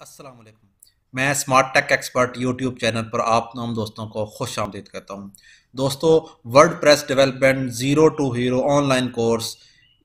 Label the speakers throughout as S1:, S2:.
S1: वालेकुम मैं smart tech expert YouTube channel पर आप तमाम दोस्तों को खुश आमदीद करता हूँ। दोस्तों WordPress development zero to hero online course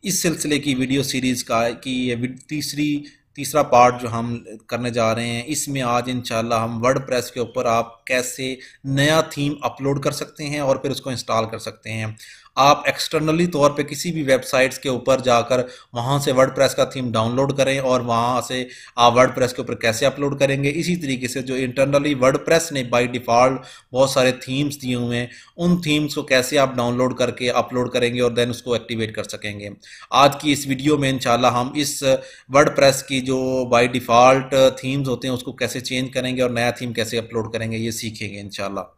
S1: इस सिलसिले की वीडियो सीरीज़ का की ये तीसरी, तीसरा पार्ट जो हम करने जा रहे हैं, इसमें आज इंशाल्लाह हम वर्ड प्रेस के ऊपर आप कैसे नया थीम अपलोड कर सकते हैं और फिर उसको इंस्टॉल कर सकते हैं। आप एक्सटर्नली तौर पे किसी भी वेबसाइट्स के ऊपर जाकर वहाँ से वर्ड का थीम डाउनलोड करें और वहाँ से आप वर्ड के ऊपर कैसे अपलोड करेंगे। इसी तरीके से जो इंटरनली वर्ड ने बाई डिफ़ॉल्ट बहुत सारे थीम्स दिए हुए हैं, उन थीम्स को कैसे आप डाउनलोड करके अपलोड करेंगे और देन उसको एक्टिवेट कर सकेंगे। आज की इस वीडियो में इनशाला हम इस वर्ड की जो बाई डिफ़ॉल्ट थीम्स होते हैं उसको कैसे चेंज करेंगे और नया थीम कैसे अपलोड करेंगे, ये सीखेंगे इनशाला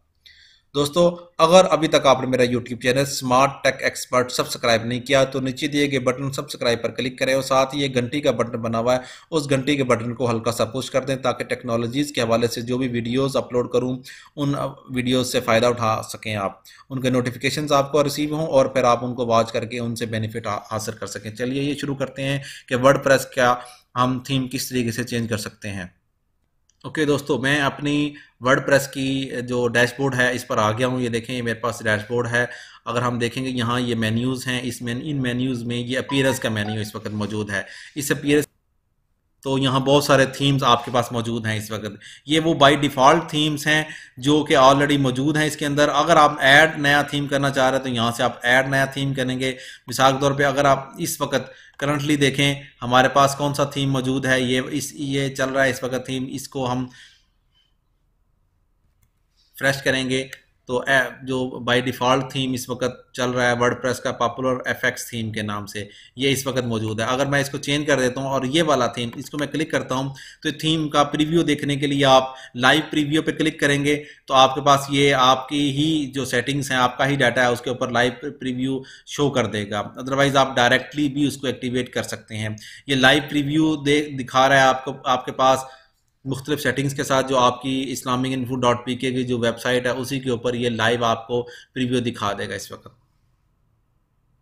S1: दोस्तों, अगर अभी तक आपने मेरा YouTube channel smart tech expert subscribe नहीं किया तो नीचे दिए गए बटन सब्सक्राइब पर क्लिक करें और साथ ही एक घंटी का बटन बना हुआ है, उस घंटी के बटन को हल्का सा पुश कर दें ताकि टेक्नोलॉजीज़ के हवाले से जो भी वीडियोस अपलोड करूँ, उन वीडियोस से फ़ायदा उठा सकें आप। उनके नोटिफिकेशन आपको रिसीव हों और फिर आप उनको वॉच करके उनसे बेनिफिट हासिल कर सकें। चलिए ये शुरू करते हैं कि वर्ड क्या हम थीम किस तरीके से चेंज कर सकते हैं। ओके okay, दोस्तों मैं अपनी वर्ड प्रेस की जो डैशबोर्ड है इस पर आ गया हूँ। ये देखें ये मेरे पास डैशबोर्ड है। अगर हम देखेंगे यहाँ ये मेन्यूज़ हैं इस मेन इन मेन्यूज़ में ये अपीयरेंस का मेन्यू इस वक्त मौजूद है। इस अपीयरेंस तो यहाँ बहुत सारे थीम्स आपके पास मौजूद हैं इस वक्त। ये वो बाय डिफ़ॉल्ट थीम्स हैं जो कि ऑलरेडी मौजूद हैं इसके अंदर। अगर आप ऐड नया थीम करना चाह रहे हैं तो यहाँ से आप ऐड नया थीम करेंगे। मिसाल के तौर पर अगर आप इस वक्त करंटली देखें, हमारे पास कौन सा थीम मौजूद है? ये, इस, ये चल रहा है इस वक्त थीम इसको हम फ्रेश करेंगे। तो जो बाय डिफ़ॉल्ट थीम इस वक्त चल रहा है वर्ड प्रेस का पॉपुलर एफेक्ट्स थीम के नाम से, ये इस वक्त मौजूद है। अगर मैं इसको चेंज कर देता हूँ और ये वाला थीम इसको मैं क्लिक करता हूँ तो थीम का प्रीव्यू देखने के लिए आप लाइव प्रीव्यू पे क्लिक करेंगे तो आपके पास ये आपकी ही जो सेटिंग्स हैं, आपका ही डाटा है, उसके ऊपर लाइव प्रीव्यू शो कर देगा। अदरवाइज़ आप डायरेक्टली भी उसको एक्टिवेट कर सकते हैं। ये लाइव प्रीव्यू दे, दिखा रहा है आपको, आपके पास मुख्तलिफ़ सेटिंग्स के साथ जो आपकी इस्लामिक इन्फो डॉट पी के की जो वेबसाइट है, उसी के ऊपर ये लाइव आपको प्रीव्यू दिखा देगा इस वक्त।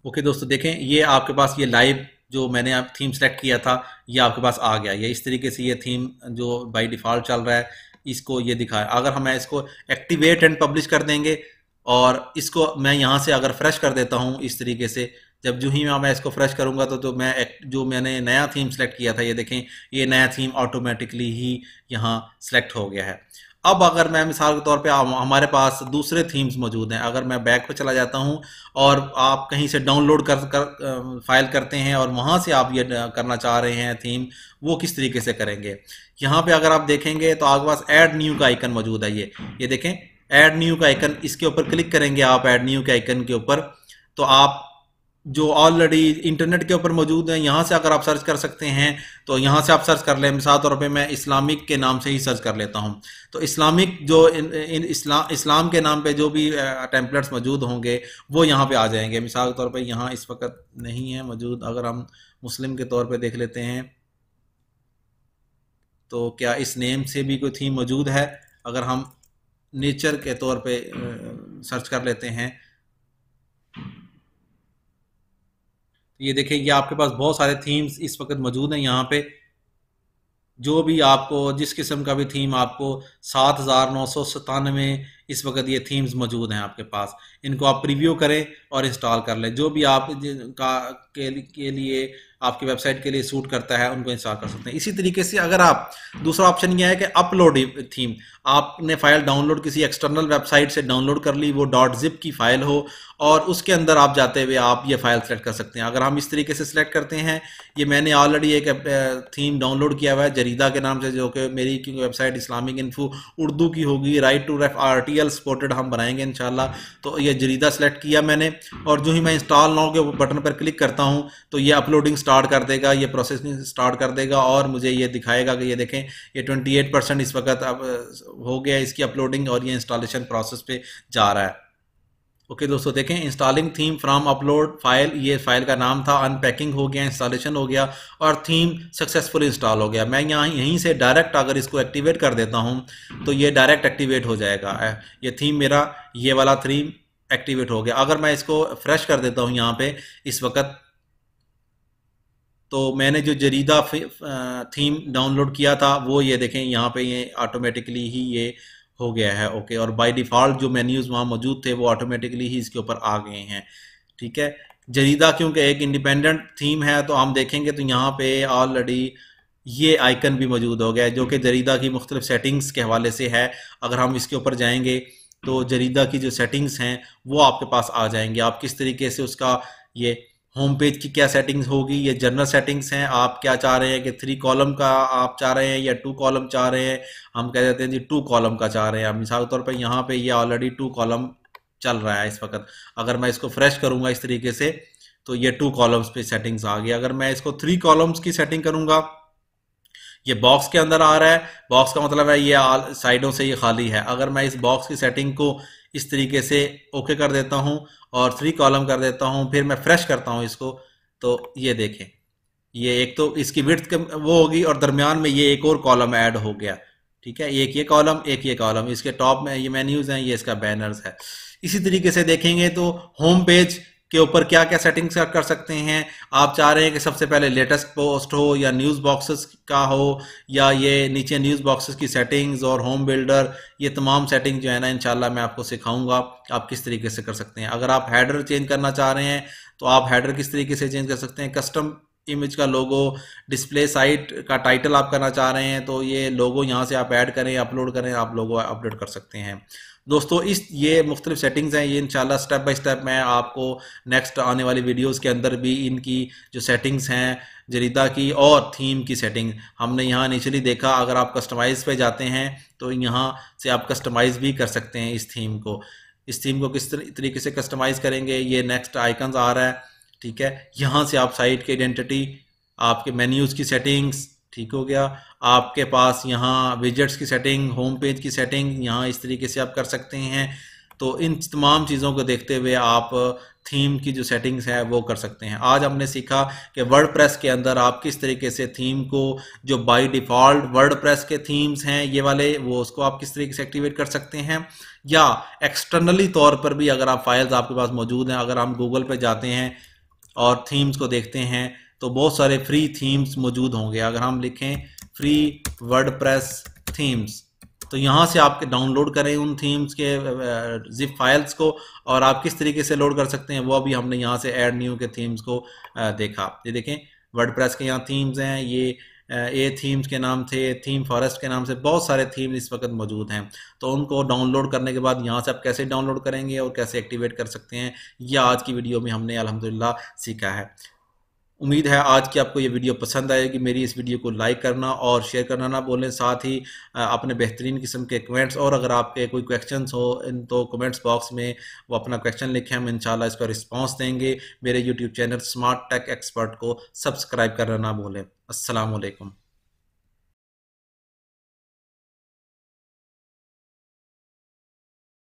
S1: ओके दोस्तों, देखें, ये आपके पास ये लाइव जो मैंने आप थीम सेलेक्ट किया था, ये आपके पास आ गया। ये इस तरीके से ये थीम जो बाय डिफ़ॉल्ट चल रहा है, इसको ये दिखाए अगर हम इसको एक्टिवेट एंड पब्लिश कर देंगे, और इसको मैं यहाँ से अगर फ्रेश कर देता हूँ, इस तरीके से जब जो ही मैं इसको फ्रेश करूँगा तो तो मैं जो मैंने नया थीम सेलेक्ट किया था, ये देखें, ये नया थीम ऑटोमेटिकली ही यहाँ सेलेक्ट हो गया है। अब अगर मैं मिसाल के तौर पे हमारे पास दूसरे थीम्स मौजूद हैं, अगर मैं बैक पे चला जाता हूँ और आप कहीं से डाउनलोड कर कर फ़ाइल करते हैं और वहाँ से आप ये करना चाह रहे हैं थीम वो किस तरीके से करेंगे? यहाँ पे अगर आप देखेंगे तो आपके पास ऐड न्यू का आइकन मौजूद है ये। ये देखें ऐड न्यू का आइकन इसके ऊपर क्लिक करेंगे आप ऐड न्यू के आइकन के ऊपर तो आप जो ऑलरेडी इंटरनेट के ऊपर मौजूद हैं यहाँ से अगर आप सर्च कर सकते हैं तो यहाँ से आप सर्च कर लें। मिसाल तौर पे मैं इस्लामिक के नाम से ही सर्च कर लेता हूँ। तो इस्लामिक जो इन, इन इस्लाम इस्लाम के नाम पे जो भी टेम्पलेट्स मौजूद होंगे वो यहाँ पे आ जाएँगे। मिसाल के तौर पे यहाँ इस वक्त नहीं है मौजूद। अगर हम मुस्लिम के तौर पर देख लेते हैं तो क्या इस नेम से भी कोई थीम मौजूद है? अगर हम नेचर के तौर पर सर्च कर लेते हैं ये देखें ये आपके पास बहुत सारे थीम्स इस वक्त मौजूद हैं यहाँ पे। जो भी आपको, जिस किस्म का भी थीम आपको सात हज़ार नौ सौ सतानवे इस वक्त ये थीम्स मौजूद हैं आपके पास। इनको आप प्रीव्यू करें और इंस्टॉल कर लें। जो भी आप का के, के लिए आपकी वेबसाइट के लिए सूट करता है उनको इंस्टॉल कर सकते हैं। इसी तरीके से अगर आप दूसरा ऑप्शन यह है कि अपलोड थीम आपने फ़ाइल डाउनलोड किसी एक्सटर्नल वेबसाइट से डाउनलोड कर ली वो डॉट जिप की फ़ाइल हो और उसके अंदर आप जाते हुए आप ये फ़ाइल सेलेक्ट कर सकते हैं। अगर हम इस तरीके से सिलेक्ट करते हैं ये मैंने ऑलरेडी एक थीम डाउनलोड किया हुआ है जरीदा के नाम से जो कि मेरी वेबसाइट इस्लामिक इन्फो उर्दू की होगी right to left R T L supported हम बनाएँगे इन तो ये जरीदा सेलेक्ट किया मैंने और जो ही मैं इंस्टॉल नाउ के बटन पर क्लिक करता हूँ तो ये अपलोडिंग स्टार्ट कर देगा, ये प्रोसेसिंग स्टार्ट कर देगा और मुझे ये दिखाएगा कि ये देखें, ये ट्वेंटी इस वक्त अब, हो गया इसकी अपलोडिंग और ये इंस्टॉलेशन प्रोसेस पे जा रहा है। ओके okay, दोस्तों देखें installing theme from upload file ये फ़ाइल का नाम था अनपैकिंग हो गया इंस्टॉलेशन हो गया और थीम सक्सेसफुल इंस्टॉल हो गया। मैं यहाँ यहीं से डायरेक्ट अगर इसको एक्टिवेट कर देता हूँ तो ये डायरेक्ट एक्टिवेट हो जाएगा। ये थीम मेरा ये वाला थीम एक्टिवेट हो गया। अगर मैं इसको फ्रेश कर देता हूँ यहाँ पे इस वक्त तो मैंने जो जरीदा थीम डाउनलोड किया था वो ये देखें यहाँ पे ये ऑटोमेटिकली ही ये हो गया है ओके और बाय डिफ़ॉल्ट जो मेन्यूज़ वहाँ मौजूद थे, वो ऑटोमेटिकली ही इसके ऊपर आ गए हैं, ठीक है? जरीदा क्योंकि एक इंडिपेंडेंट थीम है तो हम देखेंगे तो यहाँ पे ऑलरेडी ये आइकन भी मौजूद हो गया है, जो कि जरीदा की मुख्तलिफ़ सेटिंग्स के हवाले से है। अगर हम इसके ऊपर जाएँगे तो जरीदा की जो सेटिंग्स हैं, वो आपके पास आ जाएँगे। आप किस तरीके से उसका ये होम पेज की क्या सेटिंग्स होगी, ये जनरल सेटिंग्स हैं, आप क्या चाह रहे हैं कि थ्री कॉलम का आप चाह रहे हैं या टू कॉलम चाह रहे हैं? हम कह देते हैं जी टू कॉलम का चाह रहे हैं। मिसाल तौर पर यहाँ पे ये ऑलरेडी टू कॉलम चल रहा है इस वक्त। अगर मैं इसको फ्रेश करूँगा इस तरीके से तो ये टू कॉलम्स पे सेटिंग्स आ गई अगर मैं इसको थ्री कॉलम्स की सेटिंग करूँगा ये बॉक्स के अंदर आ रहा है। बॉक्स का मतलब है ये साइडों से ये खाली है। अगर मैं इस बॉक्स की सेटिंग को इस तरीके से ओके कर देता हूँ और थ्री कॉलम कर देता हूँ, फिर मैं फ्रेश करता हूँ इसको तो ये देखें। ये एक तो इसकी विर्थ वो होगी और दरमियान में ये एक और कॉलम ऐड हो गया। ठीक है? एक ये कॉलम एक ये कॉलम इसके टॉप में ये मेन्यूज हैं, ये इसका बैनर्स है। इसी तरीके से देखेंगे तो होम पेज के ऊपर क्या क्या सेटिंग्स कर सकते हैं। आप चाह रहे हैं कि सबसे पहले लेटेस्ट पोस्ट हो या न्यूज़ बॉक्सेस का हो या ये नीचे न्यूज़ बॉक्सेस की सेटिंग्स और होम बिल्डर ये तमाम सेटिंग जो है ना, इंशाल्लाह मैं आपको सिखाऊँगा। आप किस तरीके से कर सकते हैं। अगर आप हेडर चेंज करना चाह रहे हैं तो आप हेडर किस तरीके से चेंज कर सकते हैं। कस्टम इमेज का लोगो डिस्प्ले साइट का टाइटल आप करना चाह रहे हैं तो ये लोगो यहाँ से आप ऐड करें अपलोड करें, आप लोगो अपलोड कर सकते हैं। दोस्तों, इस ये मुख्तलिफ़ सेटिंग्स हैं, ये इंशाल्लाह स्टेप बाय स्टेप मैं आपको नेक्स्ट आने वाली वीडियोस के अंदर भी इनकी जो सेटिंग्स हैं, जरीदा की और थीम की सेटिंग हमने यहाँ इनिशियली देखा, अगर आप कस्टमाइज़ पे जाते हैं तो यहाँ से आप कस्टमाइज़ भी कर सकते हैं इस थीम को। इस थीम को किस तरीके से कस्टमाइज़ करेंगे, ये नेक्स्ट आइकन्स आ रहा है। ठीक है? यहाँ से आप साइट की आइडेंटिटी आपके मेन्यूज़ की सेटिंग्स ठीक हो गया। आपके पास यहाँ विजेट्स की सेटिंग होम पेज की सेटिंग यहाँ इस तरीके से आप कर सकते हैं। तो इन तमाम चीज़ों को देखते हुए आप थीम की जो सेटिंग्स है, वो कर सकते हैं। आज हमने सीखा कि वर्ड प्रेस के अंदर आप किस तरीके से थीम को, जो बाय डिफ़ॉल्ट वर्ड प्रेस के थीम्स हैं, ये वाले, वो उसको आप किस तरीके से एक्टिवेट कर सकते हैं? या एक्सटर्नली तौर पर भी अगर आप फाइल्स आपके पास मौजूद हैं, अगर हम गूगल पर जाते हैं और थीम्स को देखते हैं तो बहुत सारे फ्री थीम्स मौजूद होंगे। अगर हम लिखें फ्री वर्ड थीम्स तो यहाँ से आप डाउनलोड करें उन थीम्स के जिप फाइल्स को और आप किस तरीके से लोड कर सकते हैं, वो अभी हमने यहाँ से ऐड न्यू के थीम्स को देखा। ये देखें वर्ड के यहाँ थीम्स हैं, ये ए थीम्स के नाम से थीम फॉरेस्ट के नाम से बहुत सारे थीम इस वक्त मौजूद हैं। तो उनको डाउनलोड करने के बाद यहाँ से आप कैसे डाउनलोड करेंगे और कैसे एक्टिवेट कर सकते हैं यह आज की वीडियो में हमने अलहमदिल्ला सीखा है। उम्मीद है आज की आपको ये वीडियो पसंद आएगी। मेरी इस वीडियो को लाइक करना और शेयर करना ना बोलें साथ ही अपने बेहतरीन किस्म के कमेंट्स और अगर आपके कोई क्वेश्चन हो, इन तो कमेंट्स बॉक्स में वो अपना क्वेश्चन लिखें। हम इनशाला इस पर रिस्पांस देंगे। मेरे YouTube channel smart tech expert को सब्सक्राइब करना ना बोलें असलकम